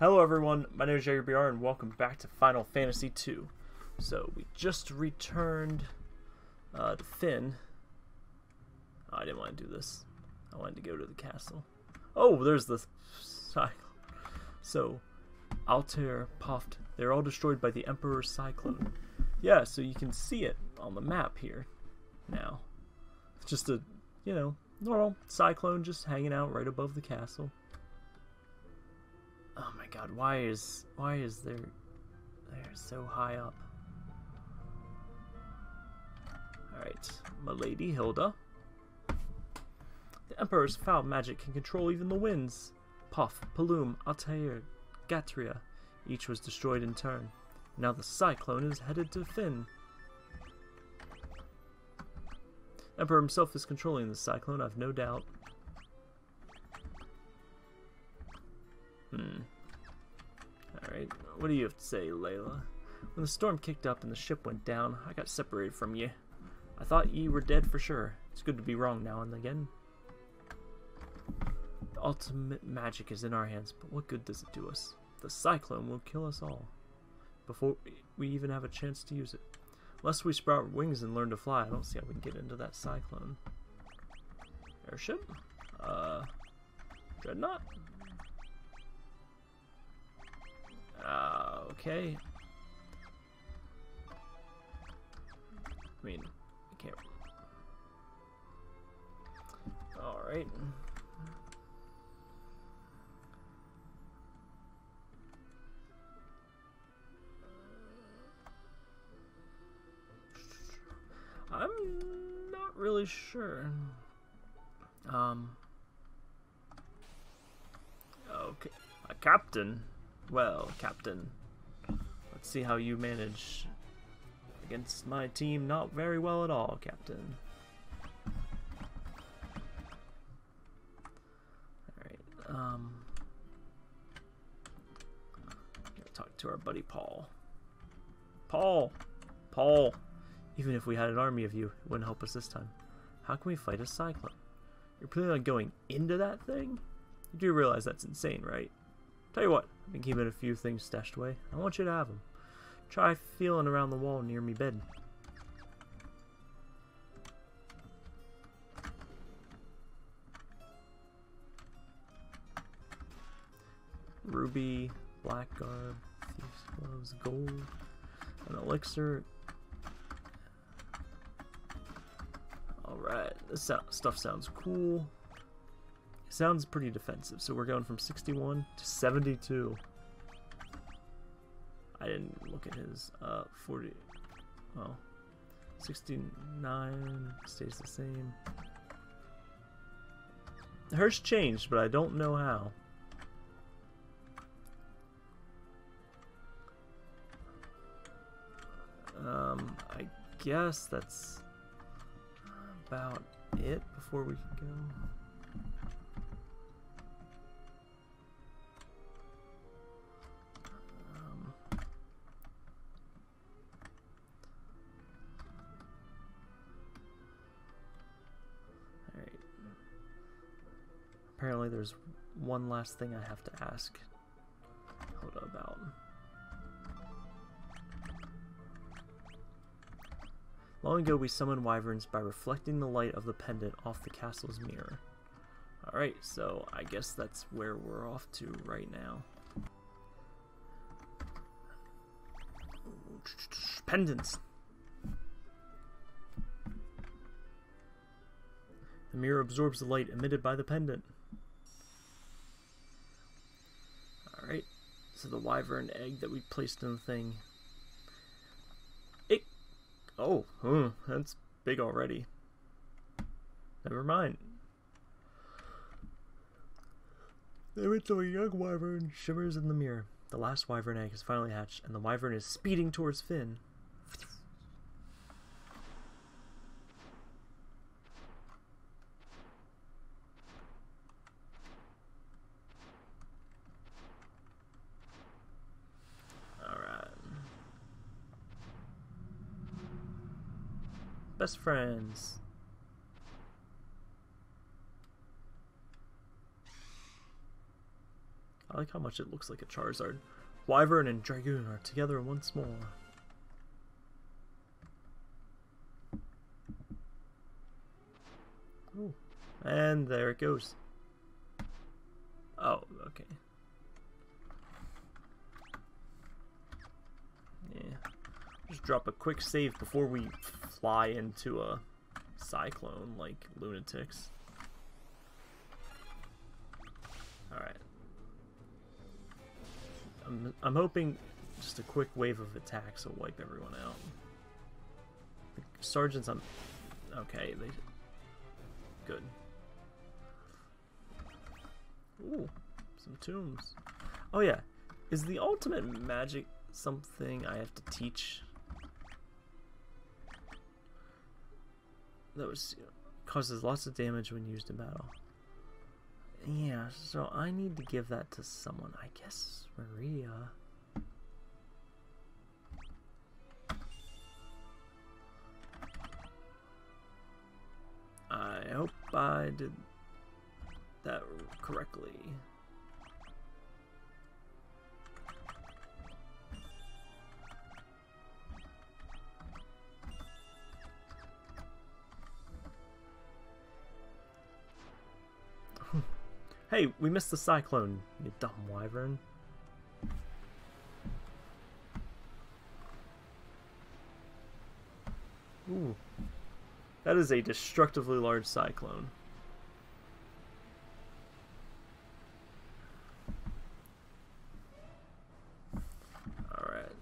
Hello everyone, my name is Yeager BR and welcome back to Final Fantasy II. So we just returned uh, to Fynn. Oh, I didn't want to do this. I wanted to go to the castle. Oh, there's the cyclone. So, Altair, Poft, they're all destroyed by the Emperor's Cyclone. Yeah, so you can see it on the map here now. Just a, you know, normal cyclone just hanging out right above the castle. Oh my god, why is why is there they're so high up? Alright, Milady Hilda. The Emperor's foul magic can control even the winds. Poft, Paloom, Altair, Gatrea. Each was destroyed in turn. Now the cyclone is headed to Fynn. Emperor himself is controlling the cyclone, I've no doubt. Hmm. Alright, what do you have to say, Leila? When the storm kicked up and the ship went down, I got separated from you. I thought you were dead for sure. It's good to be wrong now and again. The ultimate magic is in our hands, but what good does it do us? The cyclone will kill us all. Before we even have a chance to use it. Unless we sprout wings and learn to fly, I don't see how we can get into that cyclone. Airship? Uh, Dreadnought? Okay. I mean, I can't. Alright. I'm not really sure. Um. Okay. A captain. Well, Captain, see how you manage against my team. Not very well at all, Captain. Alright, um... talk to our buddy Paul. Paul! Paul! Even if we had an army of you, it wouldn't help us this time. How can we fight a cyclone? You're planning on going into that thing? You do realize that's insane, right? Tell you what, I've been keeping a few things stashed away. I want you to have them. Try feeling around the wall near me bed. Ruby, black garb, gloves, gold, an elixir. Alright, this stuff sounds cool. Sounds pretty defensive, so we're going from 61 to 72. I didn't look at his, uh, 40, oh, 69 stays the same. Hers changed, but I don't know how. Um, I guess that's about it before we can go. Apparently there's one last thing I have to ask Hoda about. Long ago we summoned wyverns by reflecting the light of the pendant off the castle's mirror. Alright, so I guess that's where we're off to right now. Pendants! The mirror absorbs the light emitted by the pendant. So the wyvern egg that we placed in the thing. It. Oh, hmm, that's big already. Never mind. The image of a young wyvern shimmers in the mirror. The last wyvern egg has finally hatched, and the wyvern is speeding towards Fynn. Best friends. I like how much it looks like a Charizard. Wyvern and Dragoon are together once more. Ooh. And there it goes. Oh, okay. Yeah. Just drop a quick save before we fly into a cyclone like lunatics. Alright. I'm, I'm hoping just a quick wave of attacks will wipe everyone out. The sergeants, I'm... Okay, they... Good. Ooh, some tombs. Oh yeah, is the ultimate magic something I have to teach? That was causes lots of damage when used in battle. Yeah, so I need to give that to someone. I guess Maria. I hope I did that correctly. Hey, we missed the cyclone, you dumb wyvern. Ooh. That is a destructively large cyclone. Alright.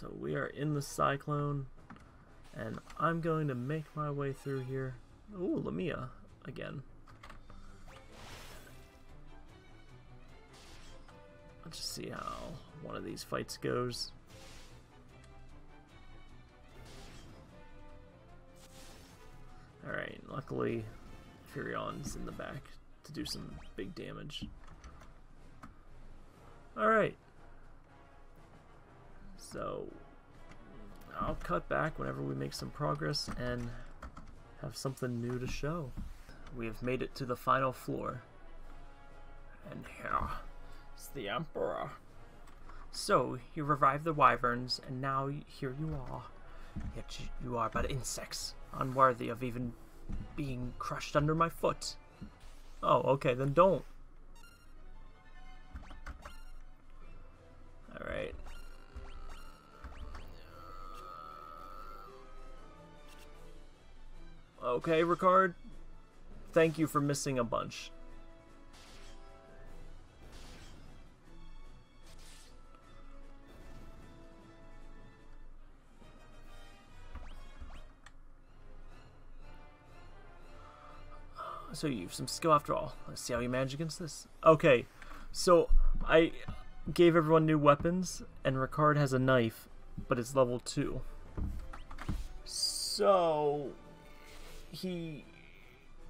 So we are in the cyclone. And I'm going to make my way through here. Ooh, Lamia again. Let's just see how one of these fights goes. Alright, luckily Firion's in the back to do some big damage. Alright. So, I'll cut back whenever we make some progress and have something new to show. We have made it to the final floor. And here is the Emperor. So, you revived the wyverns, and now here you are. Yet you are but insects unworthy of even being crushed under my foot. Oh, okay, then don't. Alright. Okay, Ricard. Thank you for missing a bunch. So you have some skill after all. Let's see how you manage against this. Okay, so I gave everyone new weapons, and Ricard has a knife, but it's level 2. So he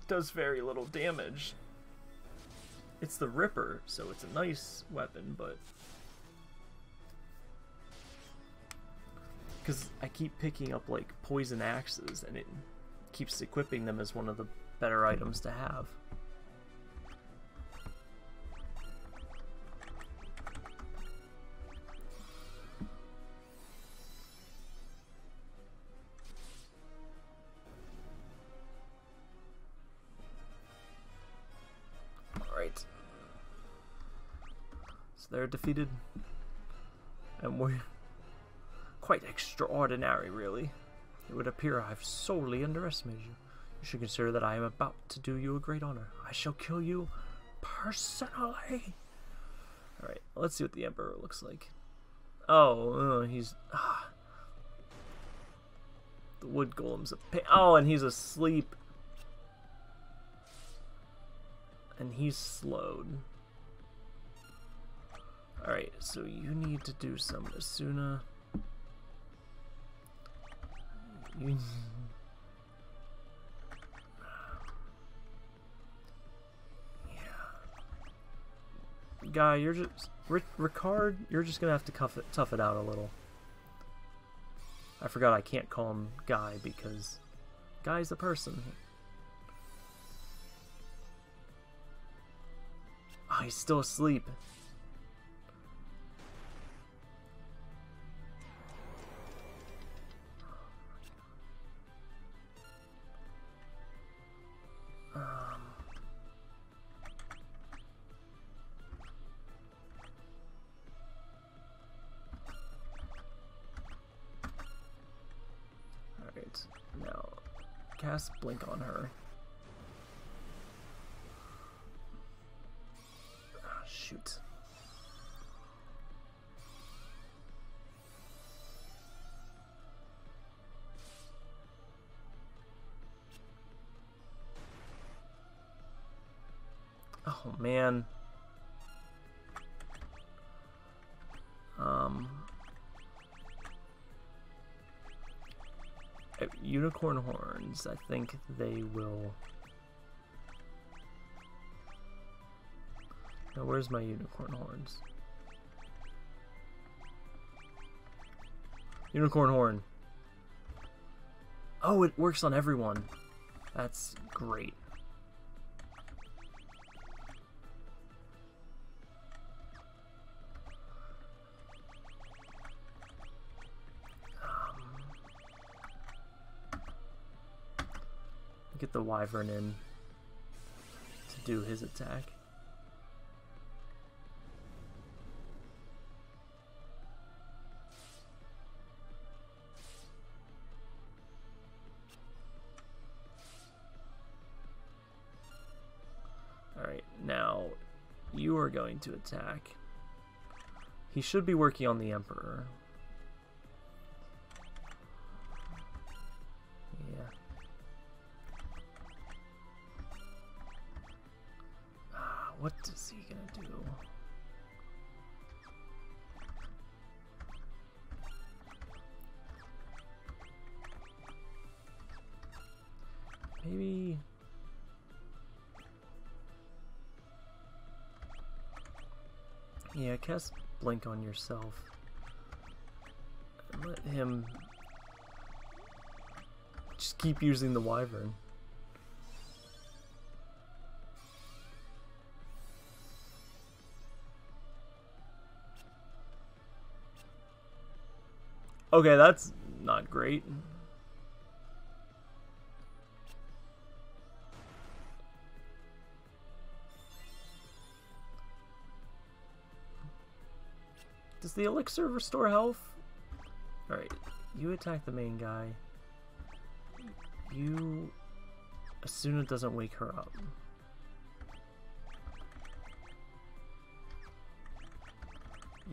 does very little damage. It's the Ripper, so it's a nice weapon, but... Because I keep picking up, like, poison axes, and it keeps equipping them as one of the better items to have. Alright. So they're defeated. And we're quite extraordinary, really. It would appear I've sorely underestimated you. You should consider that I am about to do you a great honor. I shall kill you personally. Alright, let's see what the Emperor looks like. Oh, uh, he's... Ah. The wood golem's a pain. Oh, and he's asleep. And he's slowed. Alright, so you need to do some Esuna. You... guy, you're just Ricard. You're just gonna have to cuff it, tough it out a little. I forgot I can't call him Guy because Guy's a person. Oh, he's still asleep. Oh man. Um uh, unicorn horns, I think they will Now where's my unicorn horns? Unicorn horn. Oh, it works on everyone. That's great. Get the Wyvern in to do his attack. Alright, now you are going to attack. He should be working on the Emperor. What is he gonna do? Maybe... Yeah, cast Blink on yourself. Let him... Just keep using the Wyvern. Okay, that's not great. Does the elixir restore health? Alright, you attack the main guy. You... Esuna doesn't wake her up.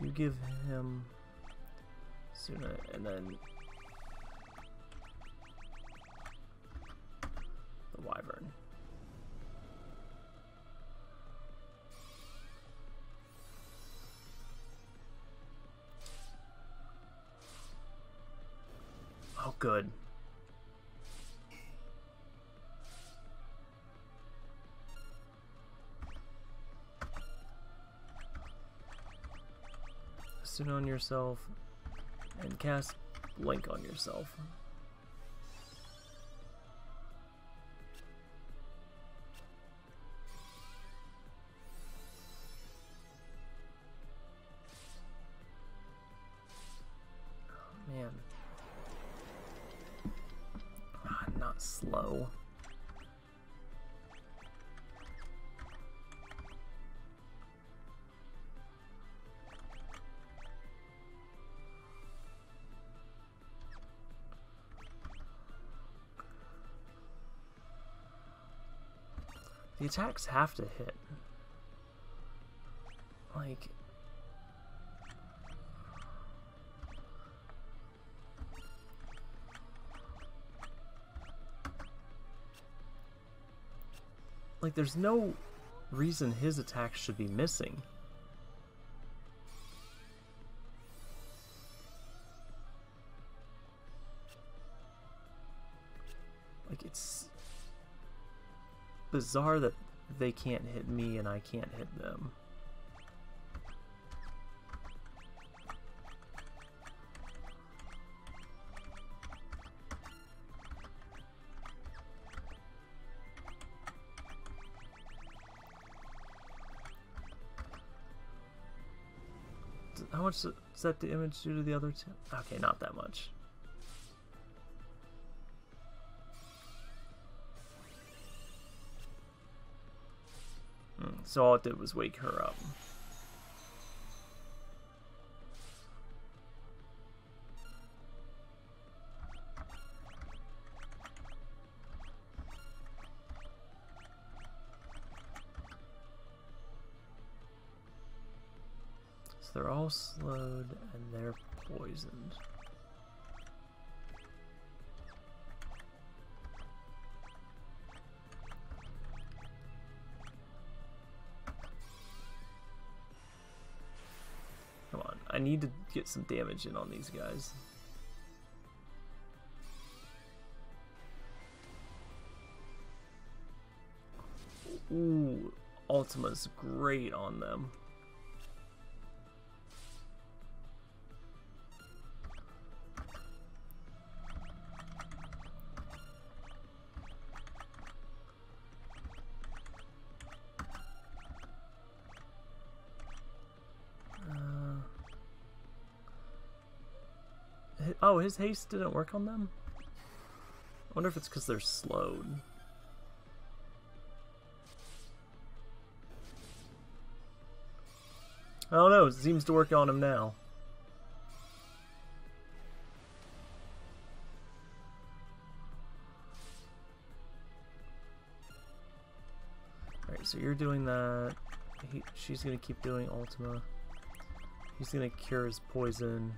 You give him sooner, and then the wyvern. Oh, good. Sit on yourself and cast Blink on yourself. Oh, man. Ah, not slow. The attacks have to hit. Like... Like, there's no reason his attacks should be missing. Bizarre that they can't hit me and I can't hit them. How much does that the image do to the other two? Okay, not that much. So all it did was wake her up. So they're all slowed and they're poisoned. Need to get some damage in on these guys. Ooh, Ultima's great on them. His haste didn't work on them? I wonder if it's because they're slowed. I don't know, it seems to work on him now. Alright, so you're doing that. He, she's gonna keep doing Ultima. He's gonna cure his poison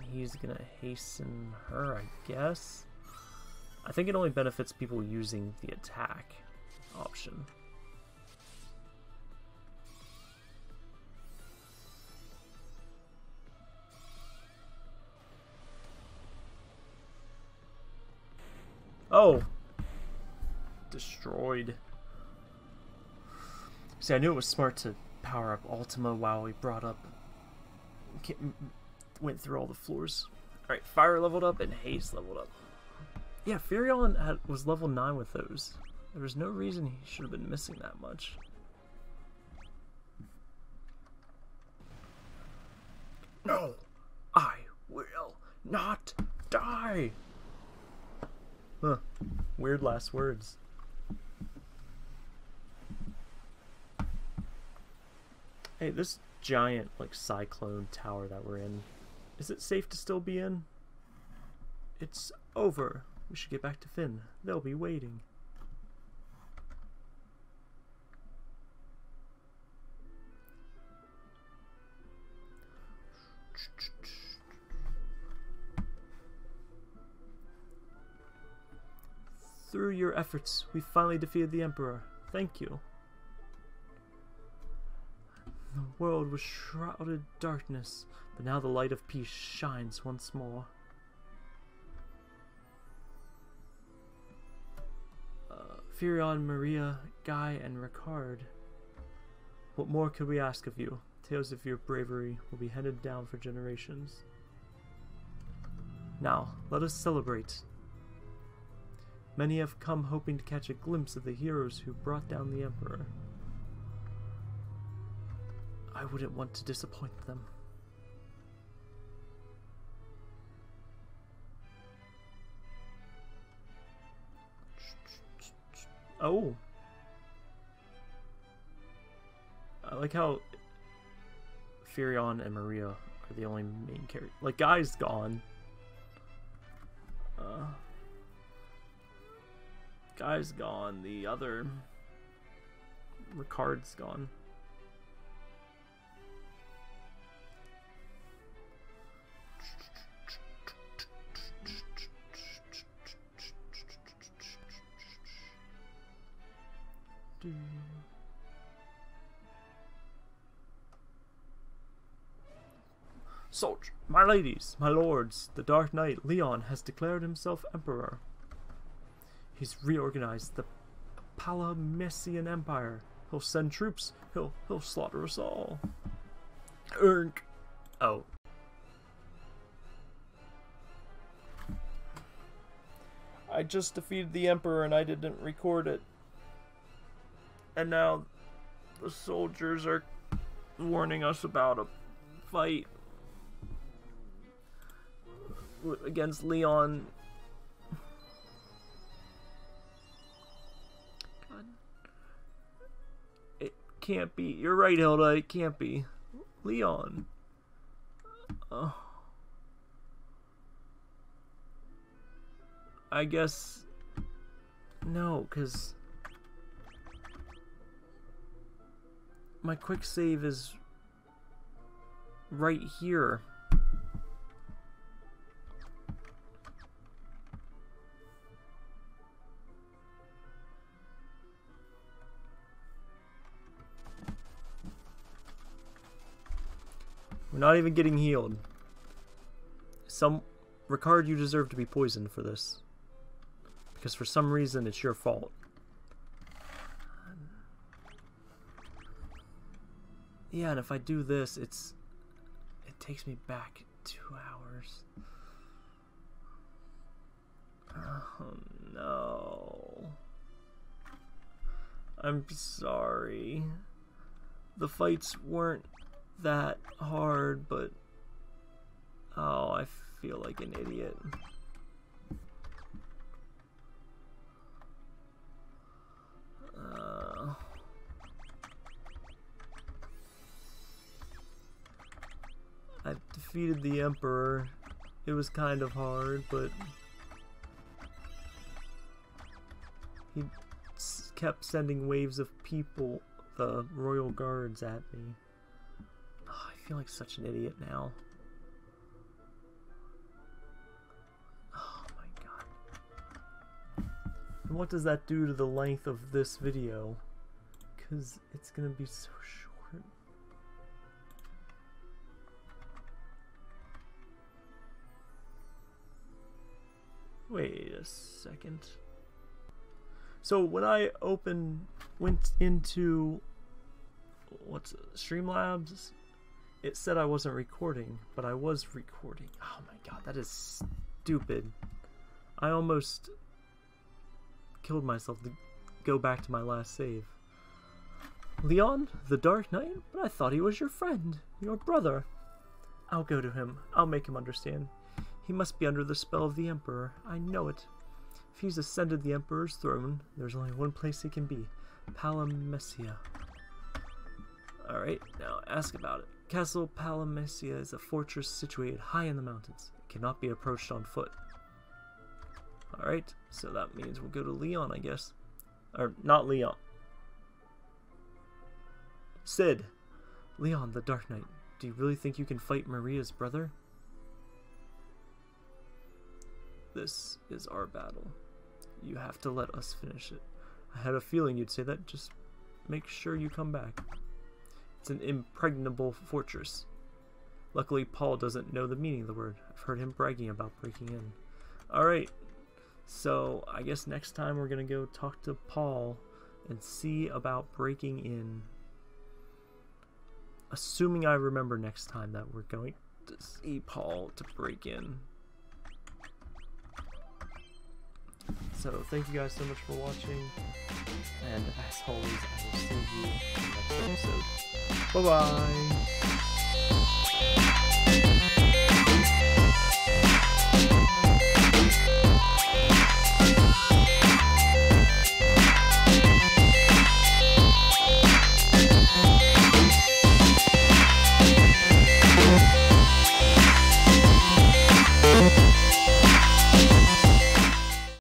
he's gonna hasten her, I guess. I think it only benefits people using the attack option. Oh! Destroyed. See, I knew it was smart to power up Ultima while we brought up went through all the floors. Alright, Fire leveled up and Haste leveled up. Yeah, Firion had, was level 9 with those. There was no reason he should have been missing that much. No! I will not die! Huh. Weird last words. Hey, this giant, like, cyclone tower that we're in is it safe to still be in? It's over. We should get back to Fynn. They'll be waiting. Through your efforts, we finally defeated the Emperor. Thank you. World was shrouded darkness, but now the light of peace shines once more. Uh, Firion, Maria, Guy, and Ricard. What more could we ask of you? Tales of your bravery will be handed down for generations. Now, let us celebrate. Many have come hoping to catch a glimpse of the heroes who brought down the Emperor. I wouldn't want to disappoint them. Oh. I like how Firion and Maria are the only main character. Like, Guy's gone. Uh, Guy's gone. The other... Ricard's gone. My ladies, my lords, the Dark Knight Leon has declared himself emperor. He's reorganized the Palamecian Empire. He'll send troops. He'll he'll slaughter us all. Ernk. Oh. I just defeated the Emperor and I didn't record it. And now the soldiers are warning us about a fight against Leon. God. It can't be. You're right, Hilda. It can't be. Leon. Oh. I guess... No, because... my quick save is right here. We're not even getting healed. Some Ricard, you deserve to be poisoned for this. Because for some reason it's your fault. Yeah, and if I do this, it's it takes me back two hours. Oh no. I'm sorry. The fights weren't that hard, but oh, I feel like an idiot. Uh, I defeated the Emperor. It was kind of hard, but he kept sending waves of people, the royal guards, at me. I feel like such an idiot now. Oh my god. And what does that do to the length of this video? Because it's gonna be so short. Wait a second. So when I open, went into what's Streamlabs, it said I wasn't recording, but I was recording. Oh my god, that is stupid. I almost killed myself to go back to my last save. Leon, the Dark Knight? But I thought he was your friend, your brother. I'll go to him. I'll make him understand. He must be under the spell of the Emperor. I know it. If he's ascended the Emperor's throne, there's only one place he can be. Palamecia. Alright, now ask about it. Castle Palamecia is a fortress situated high in the mountains. It cannot be approached on foot. Alright, so that means we'll go to Leon, I guess. Or, not Leon. Cid! Leon, the Dark Knight. Do you really think you can fight Maria's brother? This is our battle. You have to let us finish it. I had a feeling you'd say that. Just make sure you come back. It's an impregnable fortress. Luckily, Paul doesn't know the meaning of the word. I've heard him bragging about breaking in. Alright, so I guess next time we're going to go talk to Paul and see about breaking in. Assuming I remember next time that we're going to see Paul to break in. So thank you guys so much for watching, and as always, I will see you in the next episode. Bye bye!